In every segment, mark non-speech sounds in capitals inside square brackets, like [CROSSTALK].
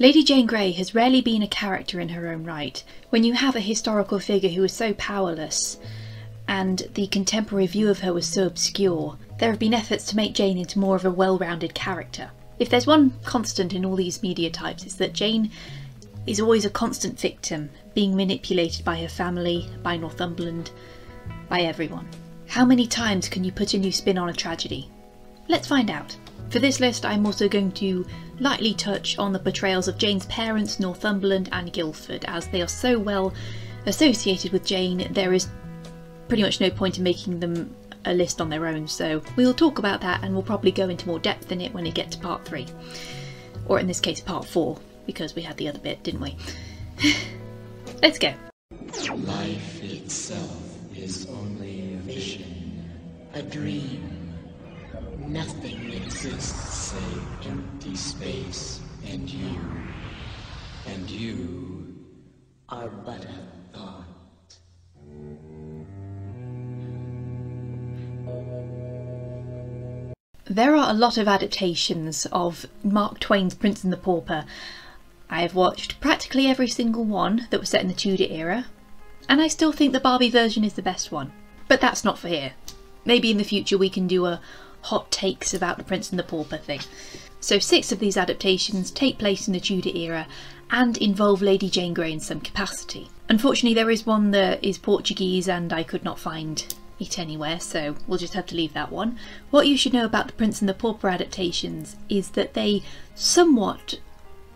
Lady Jane Grey has rarely been a character in her own right. When you have a historical figure who is so powerless and the contemporary view of her was so obscure, there have been efforts to make Jane into more of a well rounded character. If there's one constant in all these media types, it's that Jane is always a constant victim, being manipulated by her family, by Northumberland, by everyone. How many times can you put a new spin on a tragedy? Let's find out. For this list, I'm also going to lightly touch on the portrayals of Jane's parents, Northumberland and Guildford, as they are so well associated with Jane, there is pretty much no point in making them a list on their own, so we'll talk about that and we'll probably go into more depth in it when we get to part three. Or in this case, part four, because we had the other bit, didn't we? [LAUGHS] Let's go. Life itself is only a vision, a dream. Nothing exists save empty space and you. And you are but a thought. There are a lot of adaptations of Mark Twain's Prince and the Pauper. I have watched practically every single one that was set in the Tudor era, and I still think the Barbie version is the best one. But that's not for here. Maybe in the future we can do a hot takes about the Prince and the Pauper thing. So six of these adaptations take place in the Tudor era and involve Lady Jane Grey in some capacity. Unfortunately there is one that is Portuguese and I could not find it anywhere, so we'll just have to leave that one. What you should know about the Prince and the Pauper adaptations is that they somewhat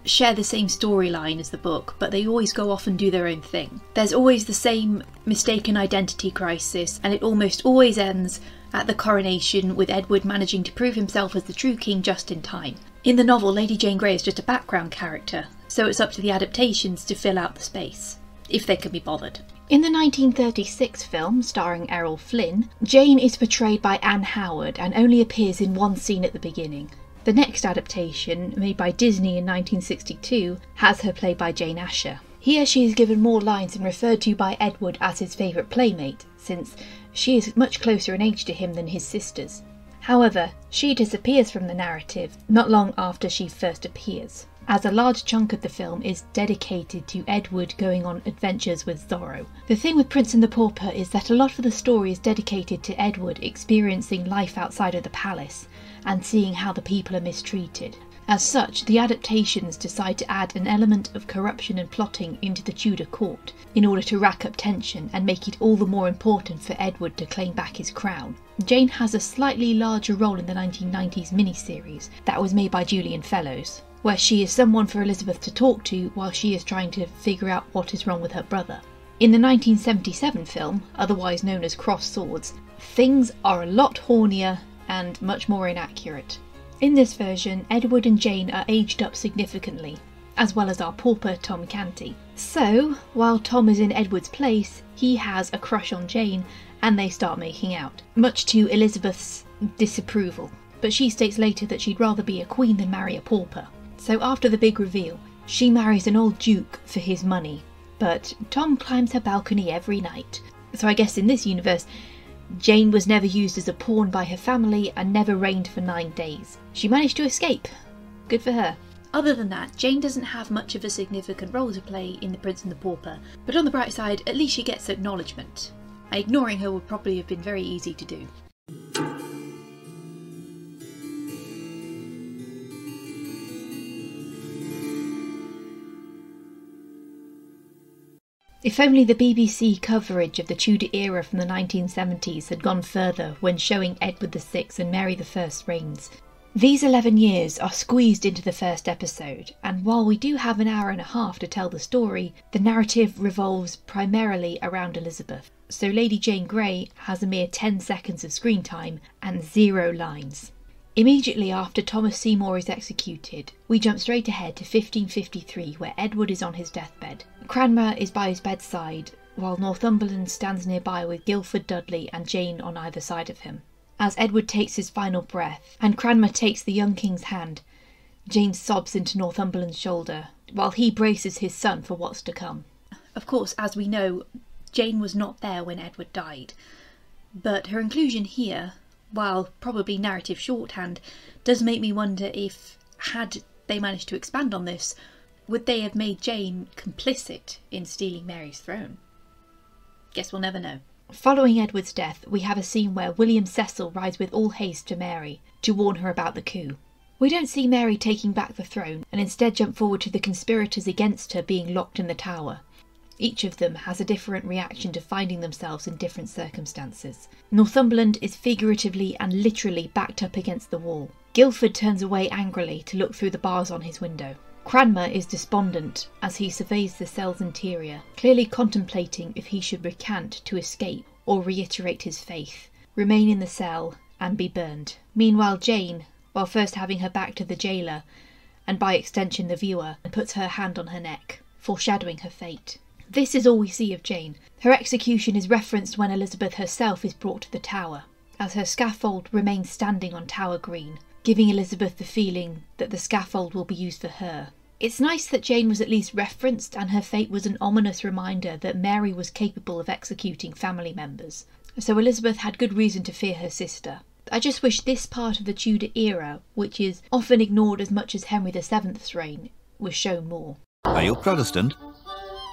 share the same storyline as the book, but they always go off and do their own thing. There's always the same mistaken identity crisis, and it almost always ends at the coronation with Edward managing to prove himself as the true king just in time. In the novel, Lady Jane Grey is just a background character, so it's up to the adaptations to fill out the space, if they can be bothered. In the 1936 film starring Errol Flynn, Jane is portrayed by Anne Howard and only appears in one scene at the beginning. The next adaptation, made by Disney in 1962, has her played by Jane Asher. Here she is given more lines and referred to by Edward as his favourite playmate, since she is much closer in age to him than his sisters. However, she disappears from the narrative not long after she first appears as a large chunk of the film is dedicated to Edward going on adventures with Zorro. The thing with Prince and the Pauper is that a lot of the story is dedicated to Edward experiencing life outside of the palace and seeing how the people are mistreated. As such, the adaptations decide to add an element of corruption and plotting into the Tudor court in order to rack up tension and make it all the more important for Edward to claim back his crown. Jane has a slightly larger role in the 1990s miniseries that was made by Julian Fellowes where she is someone for Elizabeth to talk to while she is trying to figure out what is wrong with her brother. In the 1977 film, otherwise known as Crossed Swords, things are a lot hornier and much more inaccurate. In this version, Edward and Jane are aged up significantly, as well as our pauper Tom Canty. So, while Tom is in Edward's place, he has a crush on Jane and they start making out, much to Elizabeth's disapproval. But she states later that she'd rather be a queen than marry a pauper. So after the big reveal, she marries an old duke for his money, but Tom climbs her balcony every night. So I guess in this universe, Jane was never used as a pawn by her family and never reigned for nine days. She managed to escape. Good for her. Other than that, Jane doesn't have much of a significant role to play in The Prince and the Pauper, but on the bright side, at least she gets acknowledgement. Ignoring her would probably have been very easy to do. If only the BBC coverage of the Tudor era from the 1970s had gone further when showing Edward VI and Mary I reigns. These 11 years are squeezed into the first episode, and while we do have an hour and a half to tell the story, the narrative revolves primarily around Elizabeth. So Lady Jane Grey has a mere 10 seconds of screen time and zero lines. Immediately after Thomas Seymour is executed, we jump straight ahead to 1553, where Edward is on his deathbed. Cranmer is by his bedside, while Northumberland stands nearby with Guildford Dudley and Jane on either side of him. As Edward takes his final breath, and Cranmer takes the young king's hand, Jane sobs into Northumberland's shoulder, while he braces his son for what's to come. Of course, as we know, Jane was not there when Edward died, but her inclusion here while probably narrative shorthand, does make me wonder if, had they managed to expand on this, would they have made Jane complicit in stealing Mary's throne? Guess we'll never know. Following Edward's death, we have a scene where William Cecil rides with all haste to Mary to warn her about the coup. We don't see Mary taking back the throne and instead jump forward to the conspirators against her being locked in the tower. Each of them has a different reaction to finding themselves in different circumstances. Northumberland is figuratively and literally backed up against the wall. Guildford turns away angrily to look through the bars on his window. Cranmer is despondent as he surveys the cell's interior, clearly contemplating if he should recant to escape or reiterate his faith, remain in the cell, and be burned. Meanwhile, Jane, while first having her back to the jailer, and by extension the viewer, puts her hand on her neck, foreshadowing her fate. This is all we see of Jane. Her execution is referenced when Elizabeth herself is brought to the Tower, as her scaffold remains standing on Tower Green, giving Elizabeth the feeling that the scaffold will be used for her. It's nice that Jane was at least referenced, and her fate was an ominous reminder that Mary was capable of executing family members. So Elizabeth had good reason to fear her sister. I just wish this part of the Tudor era, which is often ignored as much as Henry VII's reign, was shown more. Are you Protestant?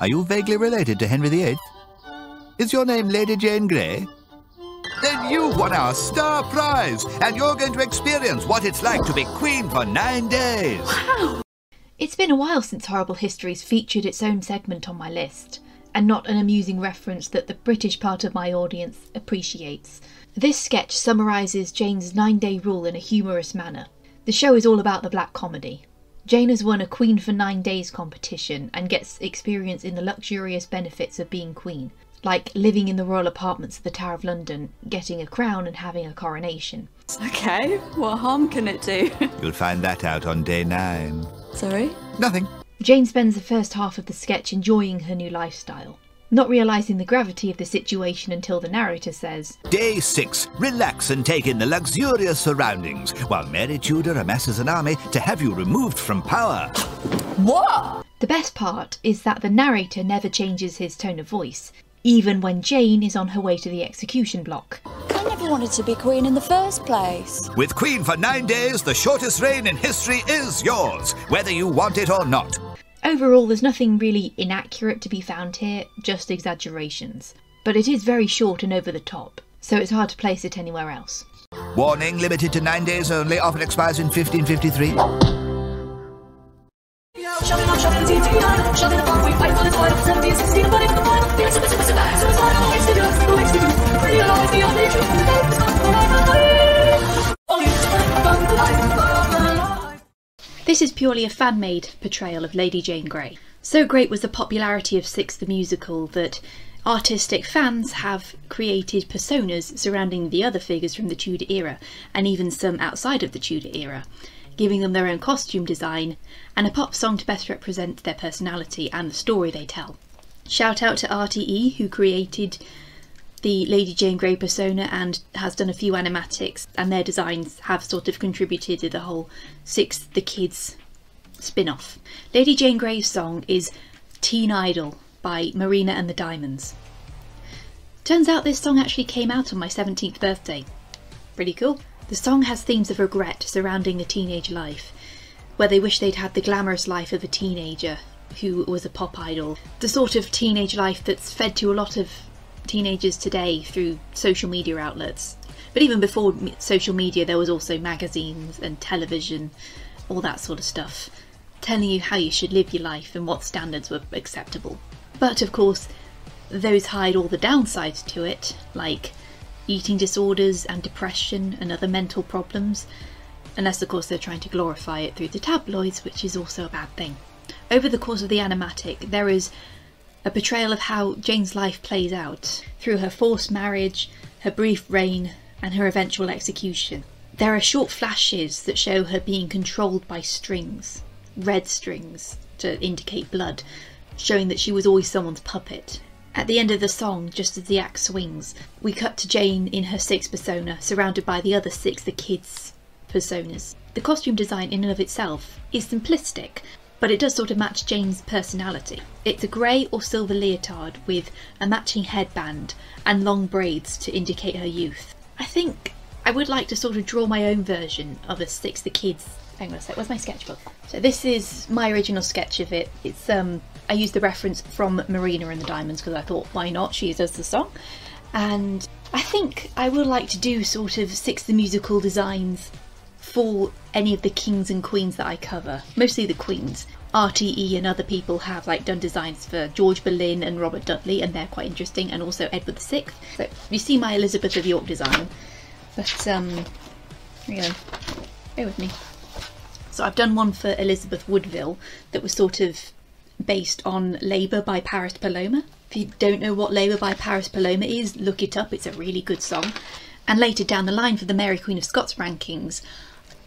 Are you vaguely related to Henry VIII? Is your name Lady Jane Grey? Then you've won our star prize, and you're going to experience what it's like to be queen for nine days. Wow! It's been a while since Horrible Histories featured its own segment on my list, and not an amusing reference that the British part of my audience appreciates. This sketch summarises Jane's nine day rule in a humorous manner. The show is all about the black comedy. Jane has won a Queen for Nine Days competition and gets experience in the luxurious benefits of being Queen, like living in the royal apartments of the Tower of London, getting a crown, and having a coronation. Okay, what harm can it do? [LAUGHS] You'll find that out on day nine. Sorry? Nothing. Jane spends the first half of the sketch enjoying her new lifestyle, not realising the gravity of the situation until the narrator says, Day six, relax and take in the luxurious surroundings, while Mary Tudor amasses an army to have you removed from power. What? The best part is that the narrator never changes his tone of voice, even when Jane is on her way to the execution block. I never wanted to be queen in the first place. With Queen for nine days, the shortest reign in history is yours, whether you want it or not. Overall, there's nothing really inaccurate to be found here, just exaggerations. But it is very short and over the top, so it's hard to place it anywhere else. Warning limited to nine days only, often expires in 1553. This is purely a fan made portrayal of Lady Jane Grey. So great was the popularity of Six the Musical that artistic fans have created personas surrounding the other figures from the Tudor era, and even some outside of the Tudor era, giving them their own costume design and a pop song to best represent their personality and the story they tell. Shout out to RTE who created the Lady Jane Grey persona and has done a few animatics, and their designs have sort of contributed to the whole Six the Kids spin off. Lady Jane Grey's song is Teen Idol by Marina and the Diamonds. Turns out this song actually came out on my 17th birthday. Pretty cool. The song has themes of regret surrounding the teenage life, where they wish they'd had the glamorous life of a teenager who was a pop idol. The sort of teenage life that's fed to a lot of teenagers today through social media outlets. But even before social media, there was also magazines and television, all that sort of stuff, telling you how you should live your life and what standards were acceptable. But of course, those hide all the downsides to it, like eating disorders and depression and other mental problems, unless of course they're trying to glorify it through the tabloids, which is also a bad thing. Over the course of the animatic, there is a portrayal of how Jane's life plays out through her forced marriage, her brief reign, and her eventual execution. There are short flashes that show her being controlled by strings, red strings to indicate blood, showing that she was always someone's puppet. At the end of the song, just as the axe swings, we cut to Jane in her six persona, surrounded by the other six, the kids' personas. The costume design in and of itself is simplistic, but it does sort of match Jane's personality. It's a grey or silver leotard with a matching headband and long braids to indicate her youth. I think I would like to sort of draw my own version of a Six the Kids hang on a sec, where's my sketchbook? So this is my original sketch of it. It's um I used the reference from Marina and the Diamonds because I thought why not? She does the song. And I think I would like to do sort of six the musical designs for any of the kings and queens that I cover, mostly the queens. RTE and other people have like done designs for George Boleyn and Robert Dudley, and they're quite interesting, and also Edward VI. So you see my Elizabeth of York design, but um, here you go. Bear with me. So I've done one for Elizabeth Woodville that was sort of based on Labour by Paris Paloma. If you don't know what Labour by Paris Paloma is, look it up. It's a really good song. And later down the line for the Mary Queen of Scots rankings,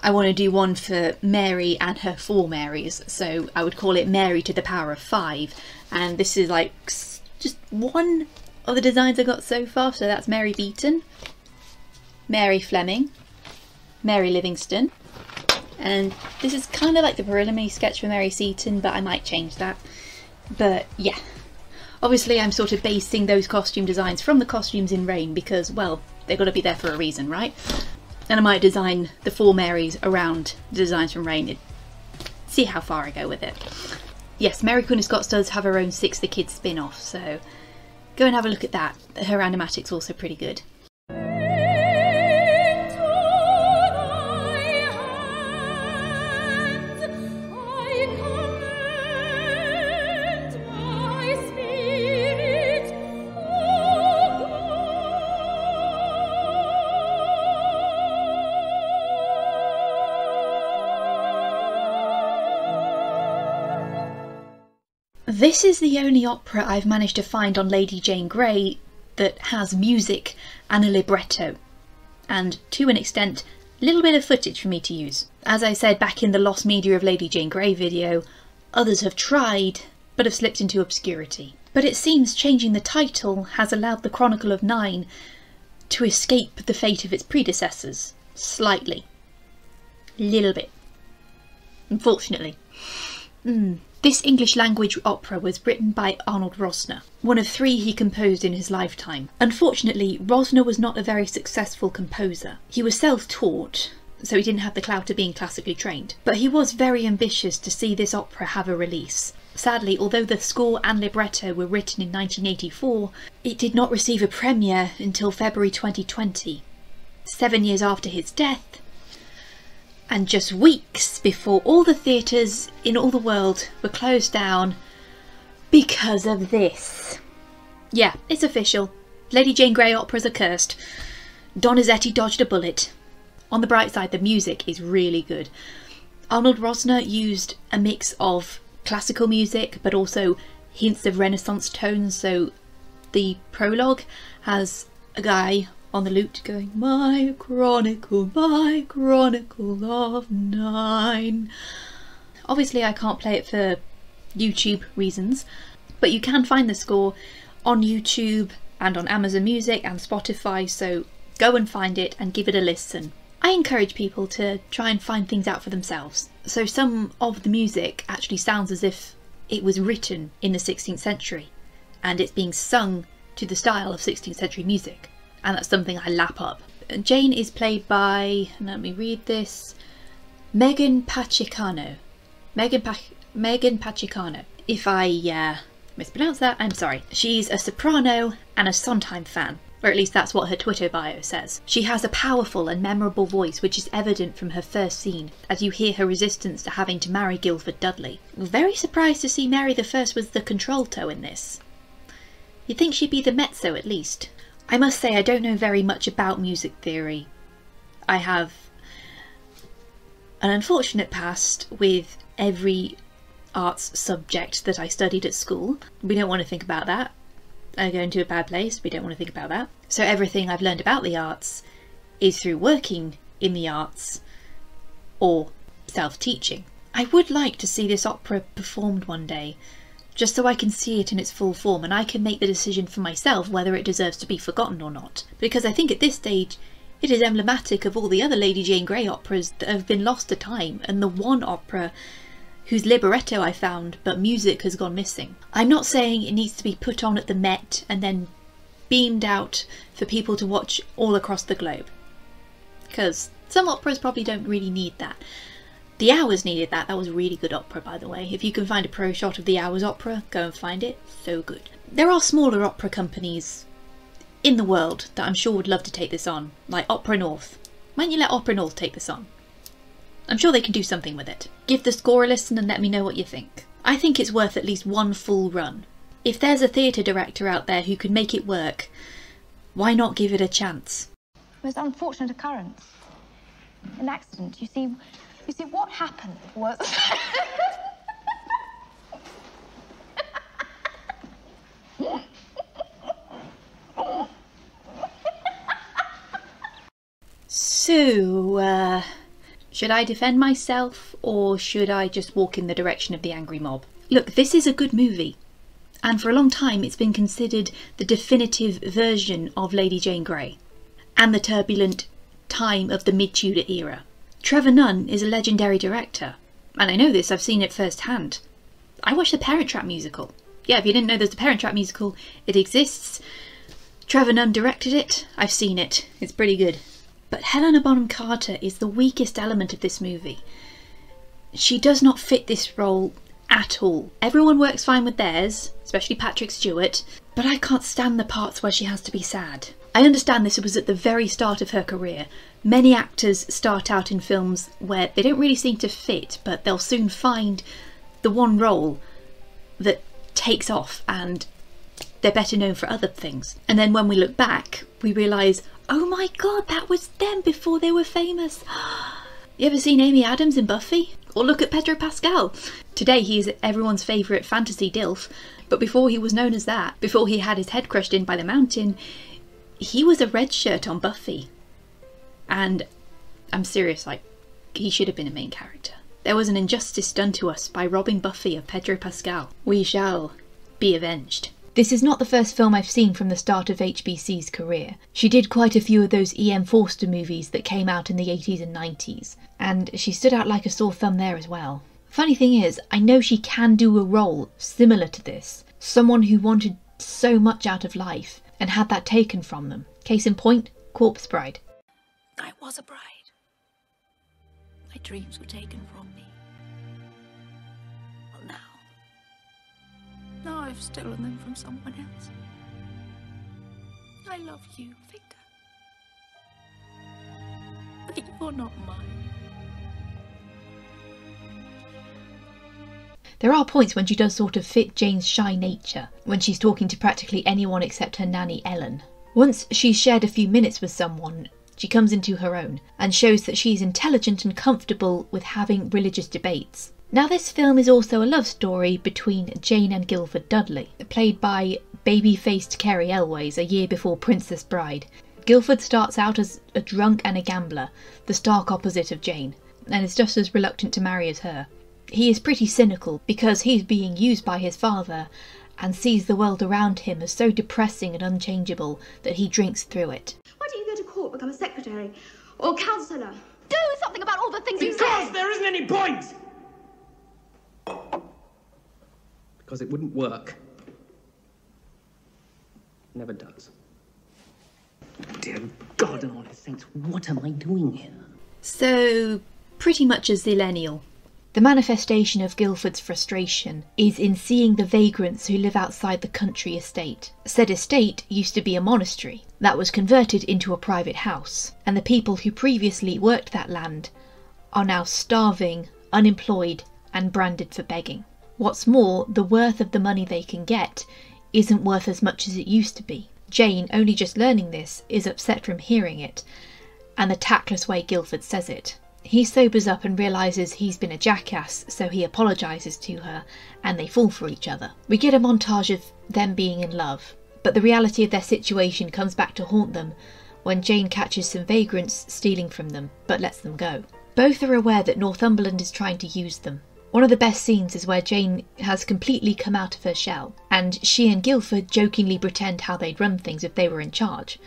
I want to do one for Mary and her four Marys. So I would call it Mary to the power of five. And this is like just one of the designs I got so far. So that's Mary Beaton, Mary Fleming, Mary Livingston. And this is kind of like the preliminary sketch for Mary Seton, but I might change that. But yeah. Obviously, I'm sort of basing those costume designs from the costumes in Reign because, well, they've got to be there for a reason, right? And I might design the four Marys around the designs from Reign. See how far I go with it. Yes, Mary Queen of Scots does have her own Six the Kids spin off, so go and have a look at that. Her animatic's also pretty good. This is the only opera I've managed to find on Lady Jane Grey that has music and a libretto, and to an extent, a little bit of footage for me to use. As I said back in the Lost Media of Lady Jane Grey video, others have tried, but have slipped into obscurity. But it seems changing the title has allowed the Chronicle of Nine to escape the fate of its predecessors, slightly. A little bit. Unfortunately. Hmm. This English language opera was written by Arnold Rosner, one of three he composed in his lifetime. Unfortunately, Rosner was not a very successful composer. He was self taught, so he didn't have the clout of being classically trained. But he was very ambitious to see this opera have a release. Sadly, although the score and libretto were written in 1984, it did not receive a premiere until February 2020, seven years after his death and just weeks before all the theatres in all the world were closed down because of this. Yeah, it's official. Lady Jane Grey operas are cursed. Donizetti dodged a bullet. On the bright side, the music is really good. Arnold Rosner used a mix of classical music but also hints of Renaissance tones, so the prologue has a guy on the lute going, My chronicle, my chronicle of nine. Obviously, I can't play it for YouTube reasons, but you can find the score on YouTube and on Amazon Music and Spotify, so go and find it and give it a listen. I encourage people to try and find things out for themselves. So, some of the music actually sounds as if it was written in the 16th century and it's being sung to the style of 16th century music, and that's something I lap up. Jane is played by, let me read this, Megan Pachecano. Megan, pa- Megan Pachecano. If I uh, mispronounce that, I'm sorry. She's a soprano and a Sondheim fan. Or at least that's what her Twitter bio says. She has a powerful and memorable voice, which is evident from her first scene, as you hear her resistance to having to marry Guildford Dudley. Very surprised to see Mary I was the contralto in this. You'd think she'd be the mezzo at least. I must say, I don't know very much about music theory. I have an unfortunate past with every arts subject that I studied at school. We don't want to think about that. I go into a bad place, we don't want to think about that. So, everything I've learned about the arts is through working in the arts or self teaching. I would like to see this opera performed one day, just so I can see it in its full form and I can make the decision for myself whether it deserves to be forgotten or not. Because I think at this stage it is emblematic of all the other Lady Jane Grey operas that have been lost to time and the one opera whose libretto I found but music has gone missing. I'm not saying it needs to be put on at the Met and then beamed out for people to watch all across the globe. Because some operas probably don't really need that. The Hours needed that. That was really good opera, by the way. If you can find a pro shot of The Hours opera, go and find it. So good. There are smaller opera companies in the world that I'm sure would love to take this on, like Opera North. Why don't you let Opera North take this on? I'm sure they can do something with it. Give the score a listen and let me know what you think. I think it's worth at least one full run. If there's a theatre director out there who can make it work, why not give it a chance? most unfortunate occurrence. An accident. You see, you see, what happened was. So, uh, should I defend myself or should I just walk in the direction of the angry mob? Look, this is a good movie. And for a long time, it's been considered the definitive version of Lady Jane Grey and the turbulent time of the mid Tudor era. Trevor Nunn is a legendary director, and I know this, I've seen it firsthand. I watched the Parent Trap musical. Yeah, if you didn't know there's a Parent Trap musical, it exists. Trevor Nunn directed it, I've seen it, it's pretty good. But Helena Bonham Carter is the weakest element of this movie. She does not fit this role at all. Everyone works fine with theirs, especially Patrick Stewart, but I can't stand the parts where she has to be sad. I understand this was at the very start of her career. Many actors start out in films where they don't really seem to fit, but they'll soon find the one role that takes off and they're better known for other things. And then when we look back, we realise, oh my god, that was them before they were famous. [GASPS] You ever seen Amy Adams in Buffy? Or look at Pedro Pascal. Today he is everyone's favourite fantasy DILF, but before he was known as that, before he had his head crushed in by the mountain, he was a red shirt on Buffy. And I'm serious, like, he should have been a main character. There was an injustice done to us by robbing Buffy of Pedro Pascal. We shall be avenged. This is not the first film I've seen from the start of HBC's career. She did quite a few of those E.M. Forster movies that came out in the 80s and 90s, and she stood out like a sore thumb there as well. Funny thing is, I know she can do a role similar to this. Someone who wanted so much out of life and had that taken from them. Case in point, Corpse Bride. I was a bride. My dreams were taken from me. Well, now. Now I've stolen them from someone else. I love you, Victor. But you're not mine. There are points when she does sort of fit Jane's shy nature, when she's talking to practically anyone except her nanny Ellen. Once she's shared a few minutes with someone, she comes into her own and shows that she's intelligent and comfortable with having religious debates. Now, this film is also a love story between Jane and Guilford Dudley, played by baby faced Cary Elwes a year before Princess Bride. Guilford starts out as a drunk and a gambler, the stark opposite of Jane, and is just as reluctant to marry as her. He is pretty cynical because he's being used by his father and sees the world around him as so depressing and unchangeable that he drinks through it. Why don't you go to court, become a secretary or counsellor? Do something about all the things you Because there isn't any point! Because it wouldn't work. Never does. Dear God and all his saints, what am I doing here? So, pretty much a zillennial. The manifestation of Guilford's frustration is in seeing the vagrants who live outside the country estate. Said estate used to be a monastery that was converted into a private house, and the people who previously worked that land are now starving, unemployed, and branded for begging. What's more, the worth of the money they can get isn't worth as much as it used to be. Jane, only just learning this, is upset from hearing it, and the tactless way Guilford says it. He sobers up and realises he's been a jackass, so he apologises to her, and they fall for each other. We get a montage of them being in love, but the reality of their situation comes back to haunt them when Jane catches some vagrants stealing from them, but lets them go. Both are aware that Northumberland is trying to use them. One of the best scenes is where Jane has completely come out of her shell, and she and Guilford jokingly pretend how they'd run things if they were in charge.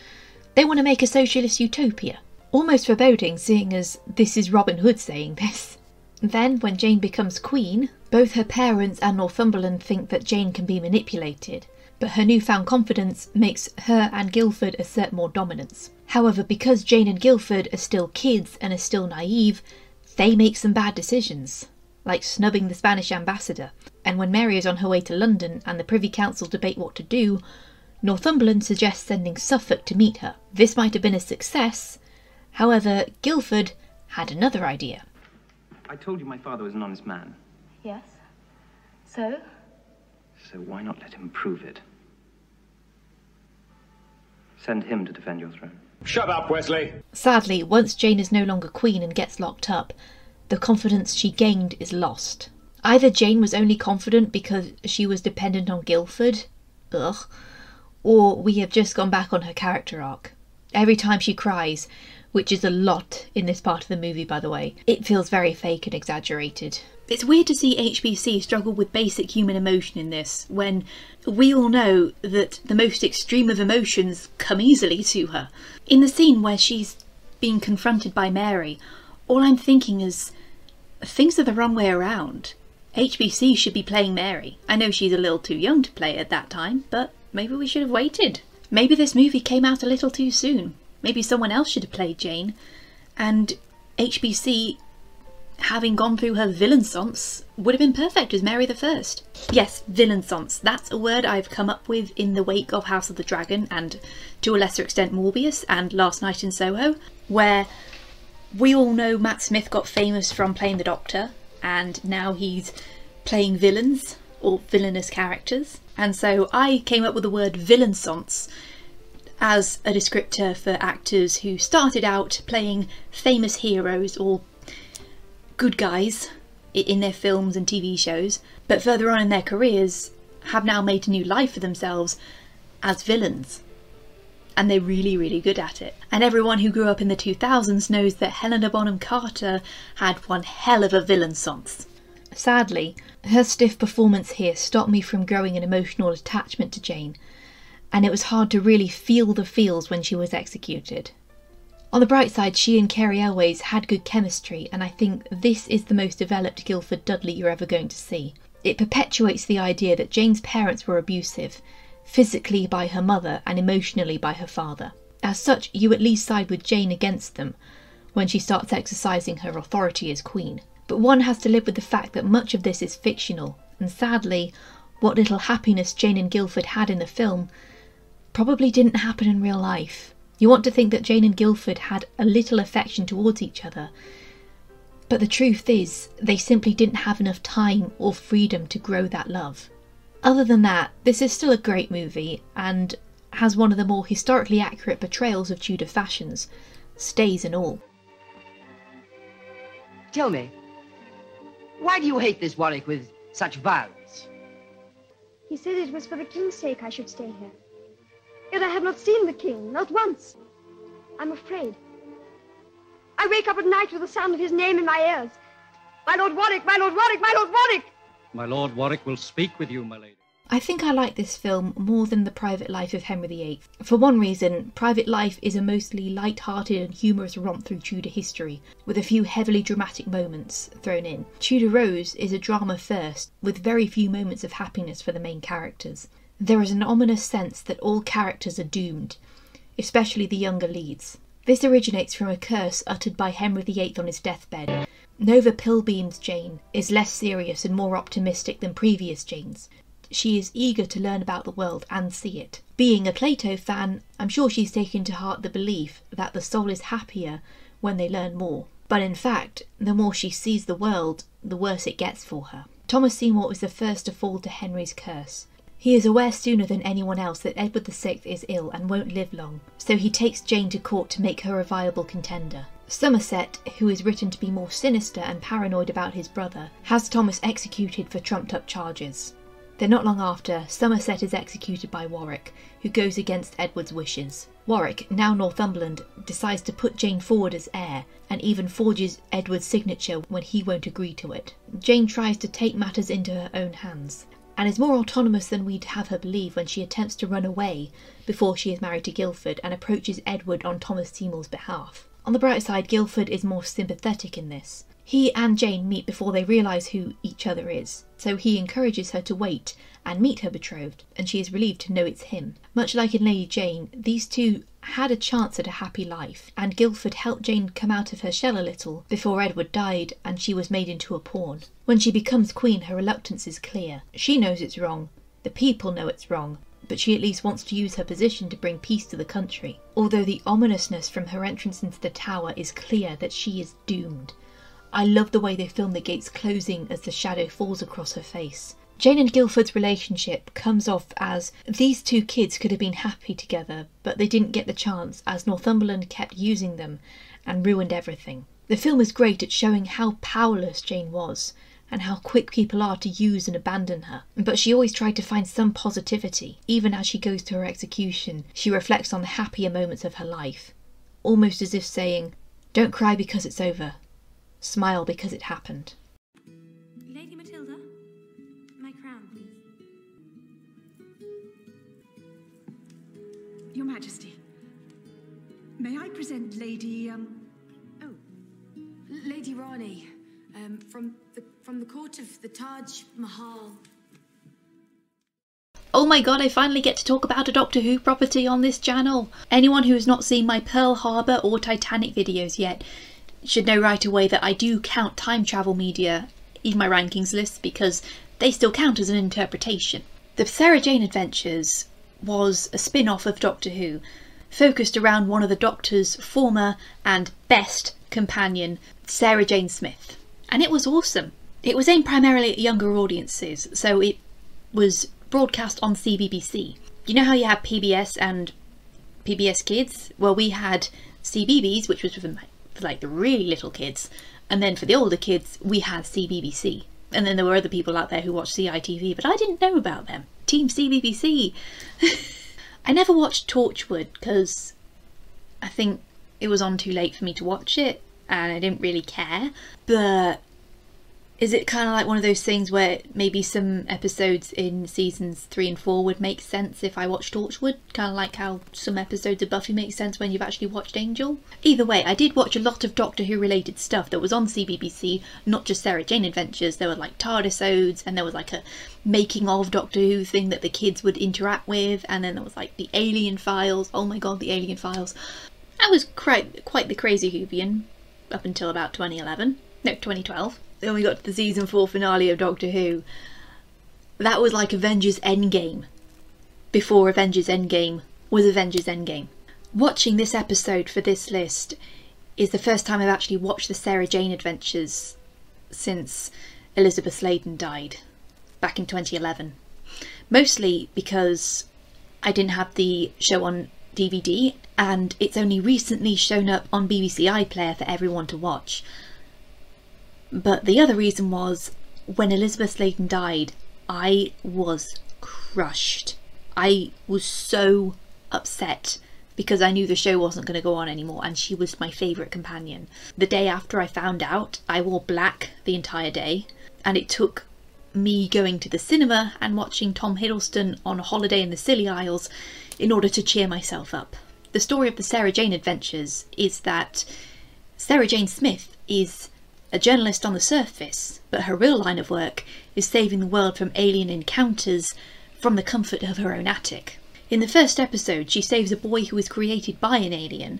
They want to make a socialist utopia. Almost foreboding, seeing as this is Robin Hood saying this. Then, when Jane becomes queen, both her parents and Northumberland think that Jane can be manipulated, but her newfound confidence makes her and Guilford assert more dominance. However, because Jane and Guilford are still kids and are still naive, they make some bad decisions, like snubbing the Spanish ambassador. And when Mary is on her way to London and the Privy Council debate what to do, Northumberland suggests sending Suffolk to meet her. This might have been a success. However, Guildford had another idea. I told you my father was an honest man, Yes. So? so why not let him prove it? Send him to defend your throne. Shut up, Wesley. Sadly, once Jane is no longer queen and gets locked up, the confidence she gained is lost. Either Jane was only confident because she was dependent on Guildford, ugh, or we have just gone back on her character arc. Every time she cries, which is a lot in this part of the movie, by the way, it feels very fake and exaggerated. It's weird to see HBC struggle with basic human emotion in this, when we all know that the most extreme of emotions come easily to her. In the scene where she's being confronted by Mary, all I'm thinking is things are the wrong way around. HBC should be playing Mary. I know she's a little too young to play at that time, but maybe we should have waited. Maybe this movie came out a little too soon. Maybe someone else should have played Jane. And HBC, having gone through her villainsance, would have been perfect as Mary the First. Yes, villainsance. That's a word I've come up with in the wake of House of the Dragon and to a lesser extent Morbius and Last Night in Soho, where we all know Matt Smith got famous from playing the Doctor, and now he's playing villains or villainous characters. And so I came up with the word villainsance as a descriptor for actors who started out playing famous heroes or good guys in their films and TV shows, but further on in their careers have now made a new life for themselves as villains. And they're really, really good at it. And everyone who grew up in the 2000s knows that Helena Bonham Carter had one hell of a villain sense. Sadly, her stiff performance here stopped me from growing an emotional attachment to Jane, and it was hard to really feel the feels when she was executed. On the bright side, she and Cary Elwes had good chemistry, and I think this is the most developed Guilford Dudley you're ever going to see. It perpetuates the idea that Jane's parents were abusive, physically by her mother and emotionally by her father. As such, you at least side with Jane against them when she starts exercising her authority as queen. But one has to live with the fact that much of this is fictional, and sadly, what little happiness Jane and Guilford had in the film probably didn't happen in real life. You want to think that Jane and Guilford had a little affection towards each other, but the truth is, they simply didn't have enough time or freedom to grow that love. Other than that, this is still a great movie and has one of the more historically accurate portrayals of Tudor fashions, stays and all. Tell me, why do you hate this Warwick with such violence? He said it was for the king's sake I should stay here. Yet I have not seen the king, not once. I'm afraid. I wake up at night with the sound of his name in my ears. My Lord Warwick, my Lord Warwick, my Lord Warwick! My Lord Warwick will speak with you, my lady. I think I like this film more than The Private Life of Henry VIII. For one reason, Private Life is a mostly light-hearted and humorous romp through Tudor history, with a few heavily dramatic moments thrown in. Tudor Rose is a drama first, with very few moments of happiness for the main characters. There is an ominous sense that all characters are doomed, especially the younger leads. This originates from a curse uttered by Henry VIII on his deathbed. Nova Pilbeam's Jane is less serious and more optimistic than previous Janes. She is eager to learn about the world and see it. Being a Plato fan, I'm sure she's taken to heart the belief that the soul is happier when they learn more. But in fact, the more she sees the world, the worse it gets for her. Thomas Seymour is the first to fall to Henry's curse. He is aware sooner than anyone else that Edward VI is ill and won't live long, so he takes Jane to court to make her a viable contender. Somerset, who is written to be more sinister and paranoid about his brother, has Thomas executed for trumped up charges. Then, not long after, Somerset is executed by Warwick, who goes against Edward's wishes. Warwick, now Northumberland, decides to put Jane forward as heir and even forges Edward's signature when he won't agree to it. Jane tries to take matters into her own hands and is more autonomous than we'd have her believe when she attempts to run away before she is married to Guilford and approaches Edward on Thomas Seymour's behalf. On the bright side, Guilford is more sympathetic in this. He and Jane meet before they realise who each other is, so he encourages her to wait and meet her betrothed, and she is relieved to know it's him. Much like in Lady Jane, these two had a chance at a happy life, and Guildford helped Jane come out of her shell a little before Edward died and she was made into a pawn. When she becomes queen, her reluctance is clear. She knows it's wrong, the people know it's wrong, but she at least wants to use her position to bring peace to the country. Although the ominousness from her entrance into the tower is clear that she is doomed. I love the way they film the gates closing as the shadow falls across her face. Jane and Guildford's relationship comes off as these two kids could have been happy together, but they didn't get the chance as Northumberland kept using them and ruined everything. The film is great at showing how powerless Jane was and how quick people are to use and abandon her. But she always tried to find some positivity. Even as she goes to her execution, she reflects on the happier moments of her life, almost as if saying, Don't cry because it's over, smile because it happened. Majesty, may I present Lady, um, Oh, Lady Rani, um, from the from the court of the Taj Mahal. Oh my god, I finally get to talk about a Doctor Who property on this channel. Anyone who has not seen my Pearl Harbor or Titanic videos yet should know right away that I do count time travel media in my rankings list because they still count as an interpretation. The Sarah Jane Adventures was a spin off of Doctor Who, focused around one of the Doctor's former and best companion, Sarah Jane Smith. And it was awesome. It was aimed primarily at younger audiences, so it was broadcast on CBBC. You know how you have PBS and PBS Kids? Well, we had CBeebies, which was for like the really little kids, and then for the older kids, we had CBBC. And then there were other people out there who watched CITV, but I didn't know about them. Team CBBC. [LAUGHS] I never watched Torchwood because I think it was on too late for me to watch it and I didn't really care. But is it kind of like one of those things where maybe some episodes in seasons three and four would make sense if I watched Torchwood? Kind of like how some episodes of Buffy make sense when you've actually watched Angel? Either way, I did watch a lot of Doctor Who related stuff that was on CBBC, not just Sarah Jane Adventures. There were like Tardisodes and there was like a making of Doctor Who thing that the kids would interact with, and then there was like the Alien Files. Oh my god, the Alien Files. I was quite, quite the crazy Whovian up until about 2011. No, 2012. Then we got to the season 4 finale of Doctor Who. That was like Avengers Endgame. Before Avengers Endgame was Avengers Endgame. Watching this episode for this list is the first time I've actually watched the Sarah Jane Adventures since Elizabeth Sladen died back in 2011. Mostly because I didn't have the show on DVD and it's only recently shown up on BBC iPlayer for everyone to watch. But the other reason was when Elizabeth Sladen died, I was crushed. I was so upset because I knew the show wasn't going to go on anymore and she was my favourite companion. The day after I found out, I wore black the entire day and it took me going to the cinema and watching Tom Hiddleston on a holiday in the Scilly Isles in order to cheer myself up. The story of the Sarah Jane Adventures is that Sarah Jane Smith is a journalist on the surface, but her real line of work is saving the world from alien encounters from the comfort of her own attic. In the first episode, she saves a boy who was created by an alien,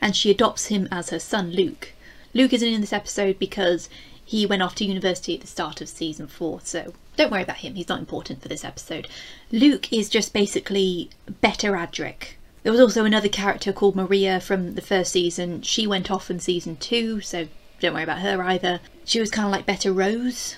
and she adopts him as her son Luke. Luke isn't in this episode because he went off to university at the start of season 4, so don't worry about him, he's not important for this episode. Luke is just basically better Adric. There was also another character called Maria from the first season. She went off in season 2, so don't worry about her either. She was kind of like better Rose,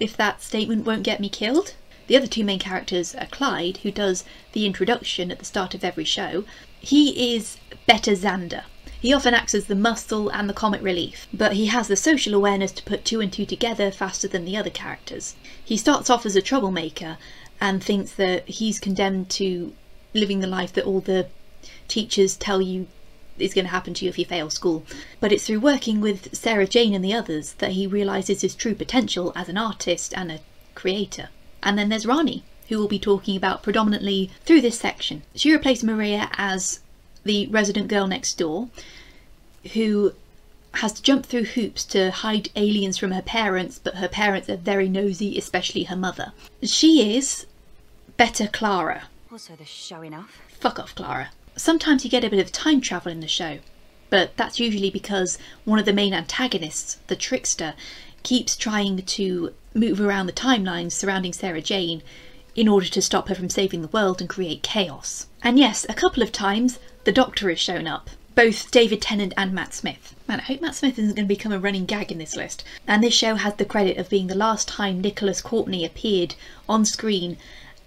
if that statement won't get me killed. The other two main characters are Clyde, who does the introduction at the start of every show. He is better Xander. He often acts as the muscle and the comic relief, but he has the social awareness to put two and two together faster than the other characters. He starts off as a troublemaker and thinks that he's condemned to living the life that all the teachers tell you is going to happen to you if you fail school. But it's through working with Sarah Jane and the others that he realises his true potential as an artist and a creator. And then there's Rani, who we'll be talking about predominantly through this section. She replaced Maria as the resident girl next door, who has to jump through hoops to hide aliens from her parents, but her parents are very nosy, especially her mother. She is better Clara. Also, the showing off. Fuck off, Clara. Sometimes you get a bit of time travel in the show, but that's usually because one of the main antagonists, the trickster, keeps trying to move around the timelines surrounding Sarah Jane in order to stop her from saving the world and create chaos. And yes, a couple of times the Doctor has shown up. Both David Tennant and Matt Smith. Man, I hope Matt Smith isn't going to become a running gag in this list. And this show has the credit of being the last time Nicholas Courtney appeared on screen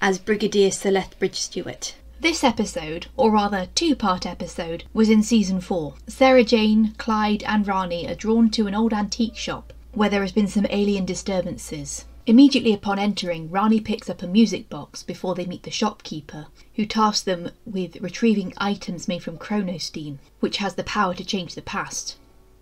as Brigadier Sir Lethbridge Stewart. This episode, or rather two part episode, was in season 4. Sarah Jane, Clyde, and Rani are drawn to an old antique shop where there has been some alien disturbances. Immediately upon entering, Rani picks up a music box before they meet the shopkeeper, who tasks them with retrieving items made from chronostein, which has the power to change the past,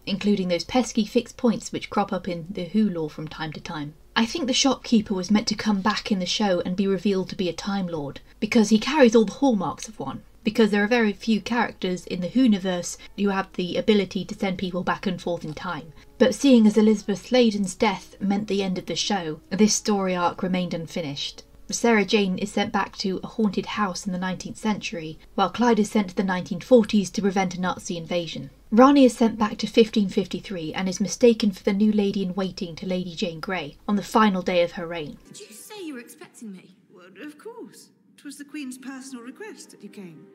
including those pesky fixed points which crop up in the Who lore from time to time. I think the shopkeeper was meant to come back in the show and be revealed to be a Time Lord, because he carries all the hallmarks of one. Because there are very few characters in the Whoniverse who have the ability to send people back and forth in time. But seeing as Elizabeth Sladen's death meant the end of the show, this story arc remained unfinished. Sarah Jane is sent back to a haunted house in the 19th century, while Clyde is sent to the 1940s to prevent a Nazi invasion. Rani is sent back to 1553 and is mistaken for the new lady in waiting to Lady Jane Grey on the final day of her reign. Did you say you were expecting me? Well, of course. It was the Queen's personal request that you came.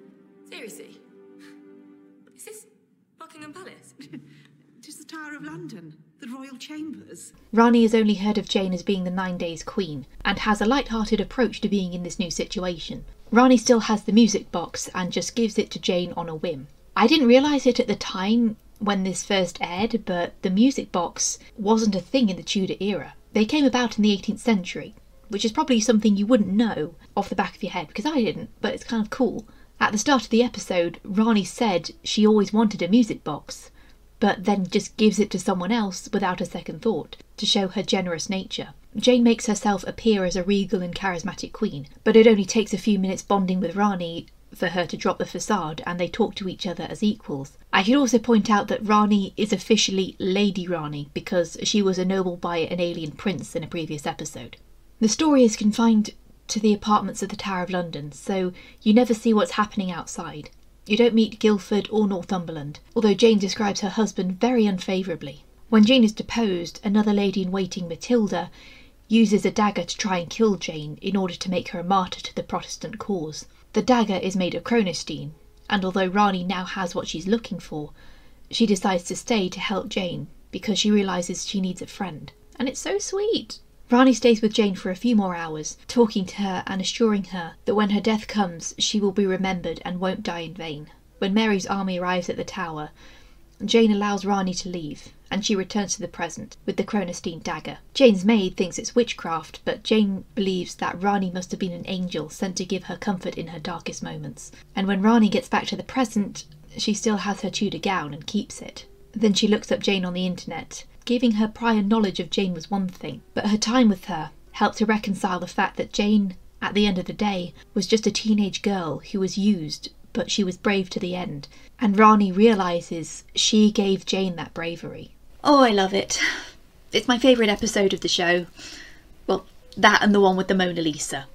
Seriously? Is this Buckingham Palace? [LAUGHS] It is the Tower of London, the royal chambers. Rani has only heard of Jane as being the Nine Days Queen and has a light-hearted approach to being in this new situation. Rani still has the music box and just gives it to Jane on a whim. I didn't realise it at the time when this first aired, but the music box wasn't a thing in the Tudor era. They came about in the 18th century, which is probably something you wouldn't know off the back of your head because I didn't, but it's kind of cool. At the start of the episode, Rani said she always wanted a music box, but then just gives it to someone else without a second thought to show her generous nature. Jane makes herself appear as a regal and charismatic queen, but it only takes a few minutes bonding with Rani for her to drop the facade and they talk to each other as equals. I should also point out that Rani is officially Lady Rani because she was ennobled by an alien prince in a previous episode. The story is confined to the apartments of the Tower of London, so you never see what's happening outside. You don't meet Guildford or Northumberland, although Jane describes her husband very unfavourably. When Jane is deposed, another lady in waiting, Matilda, uses a dagger to try and kill Jane in order to make her a martyr to the Protestant cause. The dagger is made of chronostein, and although Rani now has what she's looking for, she decides to stay to help Jane because she realises she needs a friend. And it's so sweet. Rani stays with Jane for a few more hours, talking to her and assuring her that when her death comes, she will be remembered and won't die in vain. When Mary's army arrives at the tower, Jane allows Rani to leave, and she returns to the present with the chronostein dagger. Jane's maid thinks it's witchcraft, but Jane believes that Rani must have been an angel sent to give her comfort in her darkest moments. And when Rani gets back to the present, she still has her Tudor gown and keeps it. Then she looks up Jane on the internet. Giving her prior knowledge of Jane was one thing, but her time with her helped to reconcile the fact that Jane, at the end of the day, was just a teenage girl who was used but she was brave to the end. And Rani realizes she gave Jane that bravery. Oh, I love it. It's my favourite episode of the show. Well, that and the one with the Mona Lisa.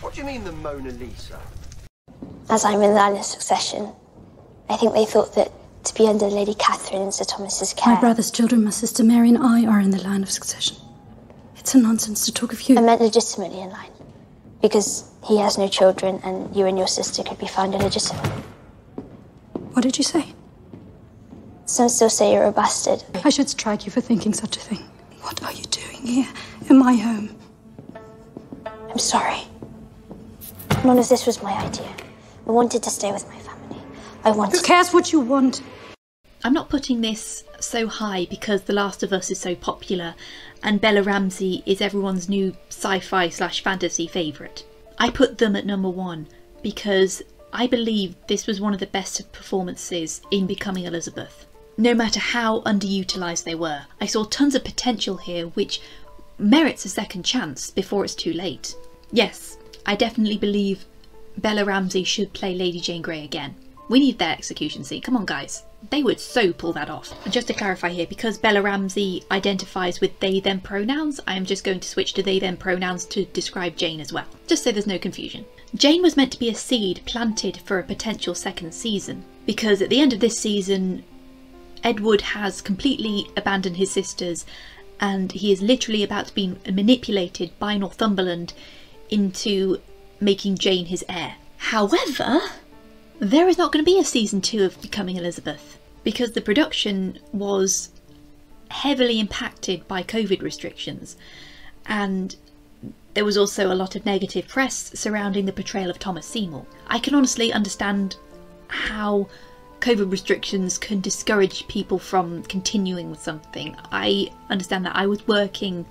What do you mean, the Mona Lisa? As I'm in the line of succession, I think they thought that to be under Lady Catherine and Sir Thomas's care. My brother's children, my sister Mary, and I are in the line of succession. It's a nonsense to talk of you. I meant legitimately in line. Because he has no children and you and your sister could be found illegitimate. What did you say? Some still say you're a bastard. I should strike you for thinking such a thing. What are you doing here in my home? I'm sorry. None of this was my idea. I wanted to stay with my family. I wanted. Who cares what you want? I'm not putting this so high because The Last of Us is so popular and Bella Ramsey is everyone's new sci fi slash fantasy favourite. I put them at number one because I believe this was one of the best performances in Becoming Elizabeth. No matter how underutilised they were, I saw tons of potential here which merits a second chance before it's too late. Yes, I definitely believe Bella Ramsey should play Lady Jane Grey again. We need that execution scene, come on guys. They would so pull that off. And just to clarify here, because Bella Ramsey identifies with they them pronouns, I am just going to switch to they them pronouns to describe Jane as well, just so there's no confusion. Jane was meant to be a seed planted for a potential second season, because at the end of this season, Edward has completely abandoned his sisters and he is literally about to be manipulated by Northumberland into making Jane his heir. However, there is not going to be a season two of Becoming Elizabeth because the production was heavily impacted by COVID restrictions and there was also a lot of negative press surrounding the portrayal of Thomas Seymour. I can honestly understand how COVID restrictions can discourage people from continuing with something. I understand that I was working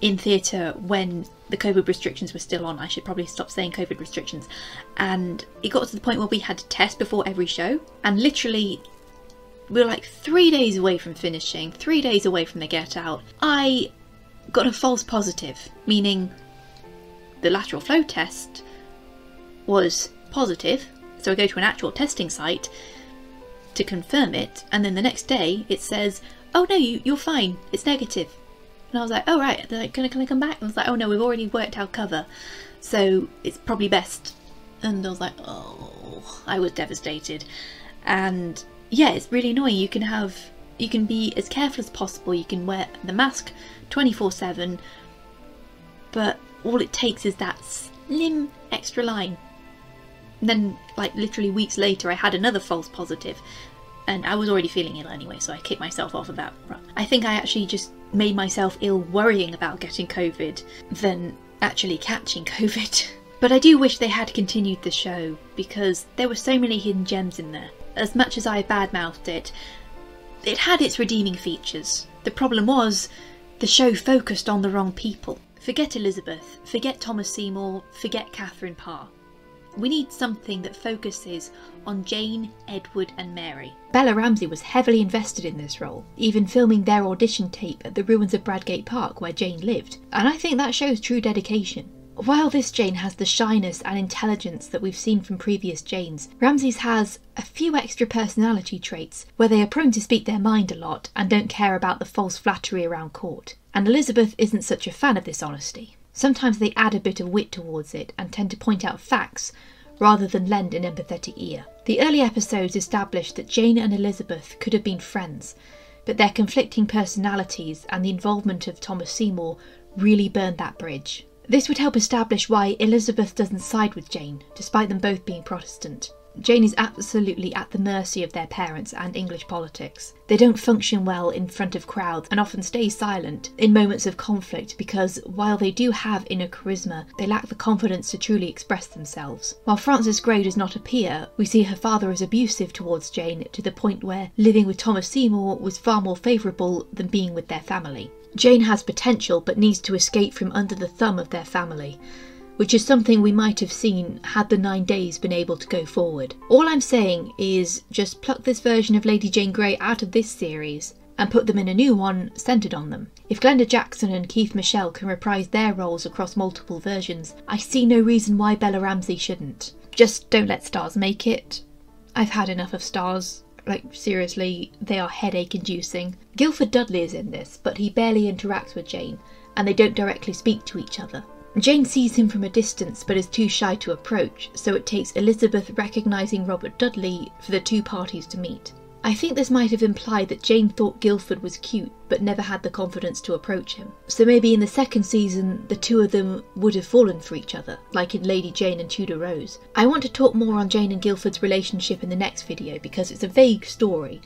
in theatre when the COVID restrictions were still on. I should probably stop saying COVID restrictions. And it got to the point where we had to test before every show. And literally, we were like three days away from finishing, three days away from the get out. I got a false positive, meaning the lateral flow test was positive. So I go to an actual testing site to confirm it, and then the next day it says, "Oh no, you, you're fine. It's negative." And I was like, "Oh right." They're like, "Can I, can I come back?" And I was like, "Oh no, we've already worked out cover, so it's probably best." And I was like, "Oh," I was devastated, and yeah, it's really annoying. You can have, you can be as careful as possible. You can wear the mask 24/7, but all it takes is that slim extra line then, like, literally weeks later, I had another false positive, and I was already feeling ill anyway, so I kicked myself off of that. I think I actually just made myself ill worrying about getting COVID than actually catching [LAUGHS] COVID. But I do wish they had continued the show because there were so many hidden gems in there. As much as I badmouthed it, it had its redeeming features. The problem was, the show focused on the wrong people. Forget Elizabeth, forget Thomas Seymour, forget Catherine Parr. We need something that focuses on Jane, Edward, and Mary. Bella Ramsey was heavily invested in this role, even filming their audition tape at the ruins of Bradgate Park where Jane lived, and I think that shows true dedication. While this Jane has the shyness and intelligence that we've seen from previous Janes, Ramsey's has a few extra personality traits where they are prone to speak their mind a lot and don't care about the false flattery around court. And Elizabeth isn't such a fan of this honesty. Sometimes they add a bit of wit towards it and tend to point out facts rather than lend an empathetic ear. The early episodes established that Jane and Elizabeth could have been friends, but their conflicting personalities and the involvement of Thomas Seymour really burned that bridge. This would help establish why Elizabeth doesn't side with Jane, despite them both being Protestant. Jane is absolutely at the mercy of their parents and English politics. They don't function well in front of crowds and often stay silent in moments of conflict because while they do have inner charisma, they lack the confidence to truly express themselves. While Frances Grey does not appear, we see her father as abusive towards Jane to the point where living with Thomas Seymour was far more favourable than being with their family. Jane has potential but needs to escape from under the thumb of their family which is something we might have seen had the nine days been able to go forward. All I'm saying is just pluck this version of Lady Jane Grey out of this series and put them in a new one centred on them. If Glenda Jackson and Keith Michell can reprise their roles across multiple versions, I see no reason why Bella Ramsey shouldn't. Just don't let Starz make it. I've had enough of Starz. Like, seriously, they are headache inducing. Guilford Dudley is in this, but he barely interacts with Jane, and they don't directly speak to each other. Jane sees him from a distance but is too shy to approach, so it takes Elizabeth recognising Robert Dudley for the two parties to meet. I think this might have implied that Jane thought Guilford was cute but never had the confidence to approach him. So maybe in the second season the two of them would have fallen for each other, like in Lady Jane and Tudor Rose. I want to talk more on Jane and Guilford's relationship in the next video because it's a vague story,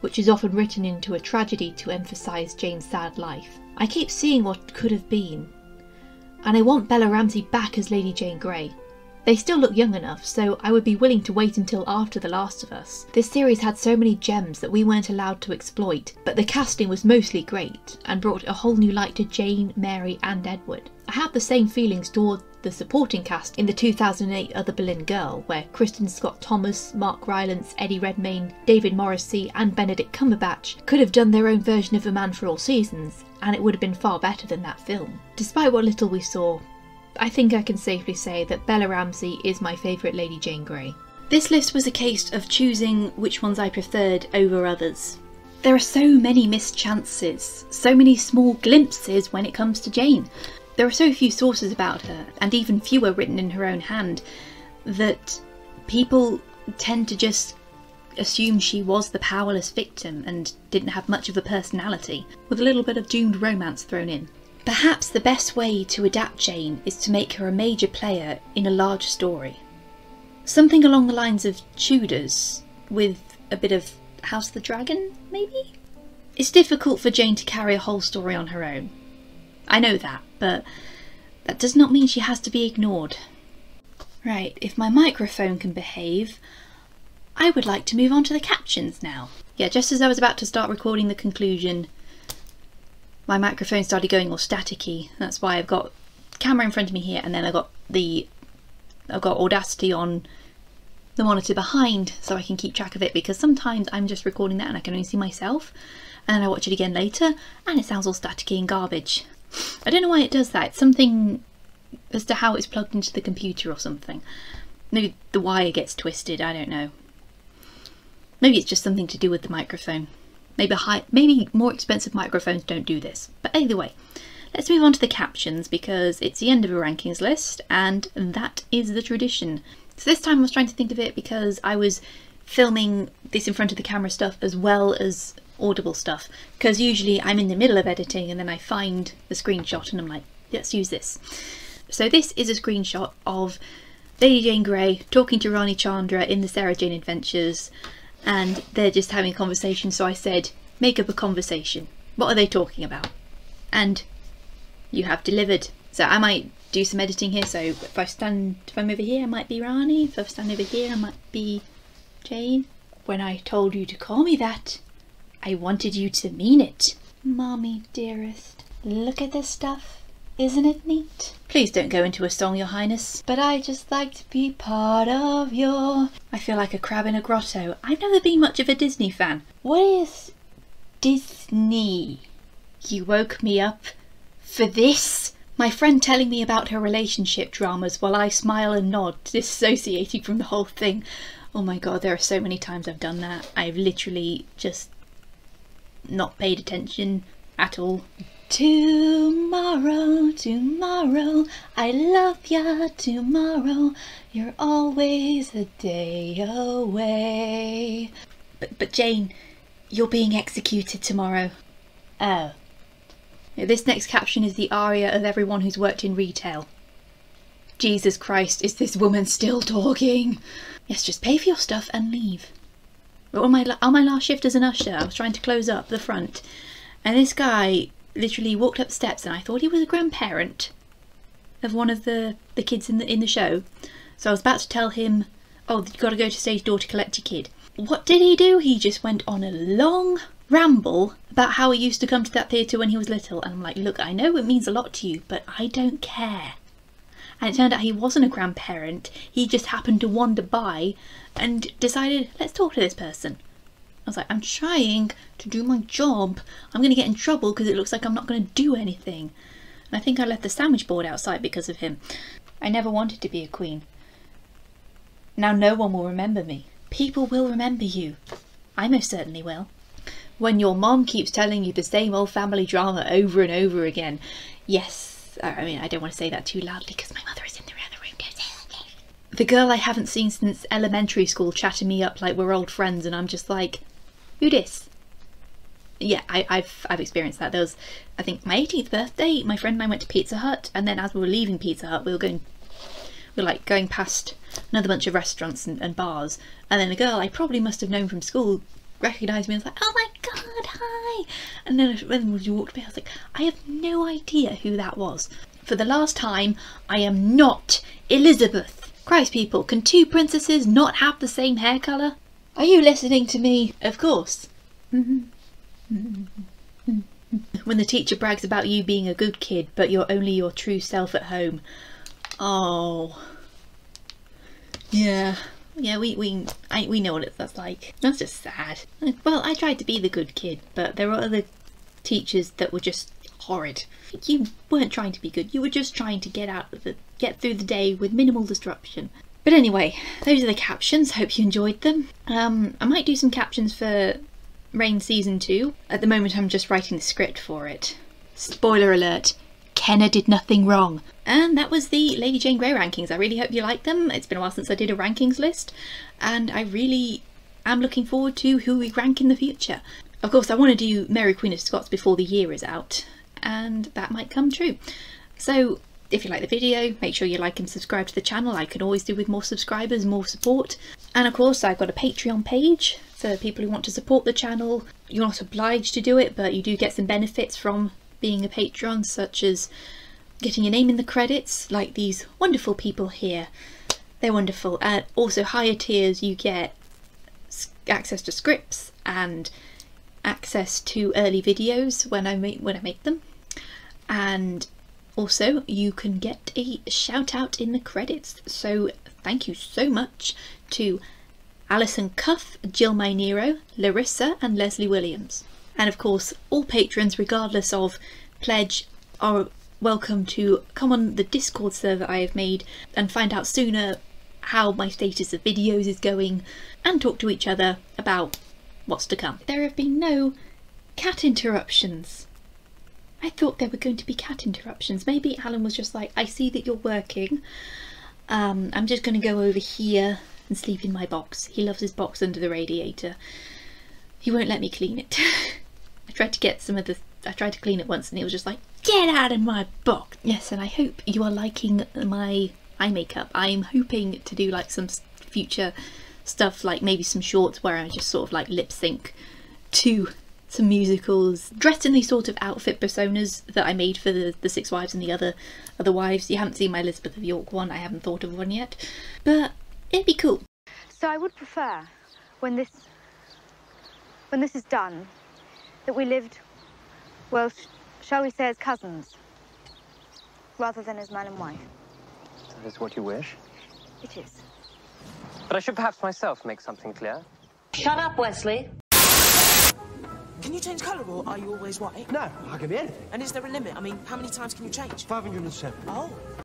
which is often written into a tragedy to emphasise Jane's sad life. I keep seeing what could have been, and I want Bella Ramsey back as Lady Jane Grey. They still look young enough, so I would be willing to wait until after The Last of Us. This series had so many gems that we weren't allowed to exploit, but the casting was mostly great and brought a whole new light to Jane, Mary, and Edward. I have the same feelings toward the supporting cast in the 2008 Other Boleyn Girl, where Kristin Scott Thomas, Mark Rylance, Eddie Redmayne, David Morrissey, and Benedict Cumberbatch could have done their own version of A Man for All Seasons, and it would have been far better than that film. Despite what little we saw, I think I can safely say that Bella Ramsey is my favourite Lady Jane Grey. This list was a case of choosing which ones I preferred over others. There are so many missed chances, so many small glimpses when it comes to Jane. There are so few sources about her, and even fewer written in her own hand, that people tend to just assume she was the powerless victim and didn't have much of a personality, with a little bit of doomed romance thrown in. Perhaps the best way to adapt Jane is to make her a major player in a large story. Something along the lines of Tudors, with a bit of House of the Dragon, maybe? It's difficult for Jane to carry a whole story on her own. I know that, but that does not mean she has to be ignored. Right, if my microphone can behave, I would like to move on to the captions now. Yeah, just as I was about to start recording the conclusion, my microphone started going all staticky. That's why I've got camera in front of me here and then I've got the I've got Audacity on the monitor behind so I can keep track of it because sometimes I'm just recording that and I can only see myself and then I watch it again later and it sounds all staticky and garbage. I don't know why it does that. It's something as to how it's plugged into the computer or something. Maybe the wire gets twisted, I don't know. Maybe it's just something to do with the microphone. Maybe high, maybe more expensive microphones don't do this. But either way, let's move on to the captions because it's the end of a rankings list and that is the tradition. So this time I was trying to think of it because I was filming this in front of the camera stuff as well as audible stuff because usually I'm in the middle of editing and then I find the screenshot and I'm like, let's use this. So this is a screenshot of Lady Jane Grey talking to Rani Chandra in the Sarah Jane Adventures and they're just having a conversation so I said make up a conversation. What are they talking about? And you have delivered. So I might do some editing here so if I stand if I'm over here I might be Rani, if I stand over here I might be Jane. When I told you to call me that I wanted you to mean it. Mommy dearest, look at this stuff. Isn't it neat? Please don't go into a song, Your Highness. But I just like to be part of your... I feel like a crab in a grotto. I've never been much of a Disney fan. What is Disney? You woke me up for this? My friend telling me about her relationship dramas while I smile and nod, disassociating from the whole thing. Oh my god, there are so many times I've done that. I've literally just not paid attention at all. Tomorrow, tomorrow, I love ya tomorrow. You're always a day away. But, but Jane, you're being executed tomorrow. Oh. This next caption is the aria of everyone who's worked in retail. Jesus Christ, is this woman still talking? Yes, just pay for your stuff and leave. On my, on my last shift as an usher, I was trying to close up the front, and this guy literally walked up the steps, and I thought he was a grandparent of one of the, the kids in the in the show. So I was about to tell him, "Oh, you've got to go to stage door to collect your kid." What did he do? He just went on a long ramble about how he used to come to that theatre when he was little, and I'm like, "Look, I know it means a lot to you, but I don't care." And it turned out he wasn't a grandparent. He just happened to wander by and decided, let's talk to this person. I was like, I'm trying to do my job. I'm going to get in trouble because it looks like I'm not going to do anything. And I think I left the sandwich board outside because of him. I never wanted to be a queen. Now no one will remember me. People will remember you. I most certainly will. When your mom keeps telling you the same old family drama over and over again. Yes, I mean, I don't want to say that too loudly because my mother is in the other room. The girl I haven't seen since elementary school chatting me up like we're old friends and I'm just like, who dis? Yeah, I, have I've experienced that. There was, I think, my 18th birthday. My friend and I went to Pizza Hut, and then as we were leaving Pizza Hut, we were going, we were like going past another bunch of restaurants and, and bars, and then a girl I probably must have known from school recognised me and was like, "Oh my god, hi!" And then when we walked by, I was like, "I have no idea who that was." For the last time, I am not Elizabeth. Christ, people, can two princesses not have the same hair colour? Are you listening to me? Of course. [LAUGHS] when the teacher brags about you being a good kid, but you're only your true self at home. Oh. Yeah. Yeah, we we I, we know what it's that's like. That's just sad. Well, I tried to be the good kid, but there were other teachers that were just horrid. You weren't trying to be good. You were just trying to get out of the get through the day with minimal disruption. But anyway, those are the captions. Hope you enjoyed them. Um, I might do some captions for Reign Season 2. At the moment, I'm just writing the script for it. Spoiler alert Kenna did nothing wrong. And that was the Lady Jane Grey rankings. I really hope you like them. It's been a while since I did a rankings list, and I really am looking forward to who we rank in the future. Of course, I want to do Mary Queen of Scots before the year is out, and that might come true. So, if you like the video, make sure you like and subscribe to the channel. I can always do with more subscribers, more support. And of course, I've got a Patreon page for people who want to support the channel. You're not obliged to do it, but you do get some benefits from being a patron, such as getting your name in the credits, like these wonderful people here. They're wonderful. And also, higher tiers, you get access to scripts and access to early videos when I make when I make them, and also you can get a shout out in the credits. So thank you so much to Alison Cuff, Jill Mainero, Larissa, and Leslie Williams. And of course, all patrons, regardless of pledge, are welcome to come on the Discord server I have made and find out sooner how my status of videos is going and talk to each other about what's to come. There have been no cat interruptions. I thought there were going to be cat interruptions. Maybe Alan was just like, I see that you're working. Um, I'm just going to go over here and sleep in my box. He loves his box under the radiator. He won't let me clean it. [LAUGHS] I tried to get some of the... I tried to clean it once and he was just like, get out of my box. Yes, and I hope you are liking my eye makeup. I'm hoping to do like some future stuff like maybe some shorts where I just sort of like lip sync to some musicals dressed in these sort of outfit personas that I made for the, the Six Wives and the other other wives. You haven't seen my Elizabeth of York one, I haven't thought of one yet, but it'd be cool. So I would prefer when this when this is done that we lived well sh shall we say as cousins rather than as man and wife. That is what you wish? It is. But I should perhaps myself make something clear. Shut up, Wesley. Can you change colour or are you always white? No, I can be anything. And is there a limit? I mean, how many times can you change? 507. Oh.